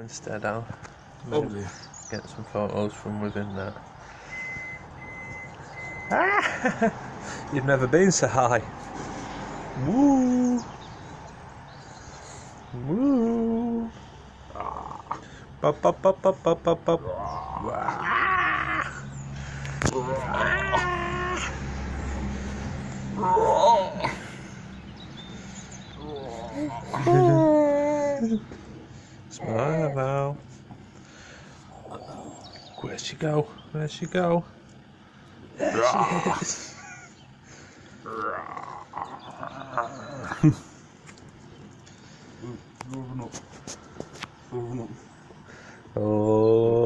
Instead, I'll get some photos from within that. Ah! You've never been so high. Woo! Woo! Bop, bop, bop, bop, bop, bop, bop. Smile Hello. Where'd she go? Where'd she go? There she is. Uh oh.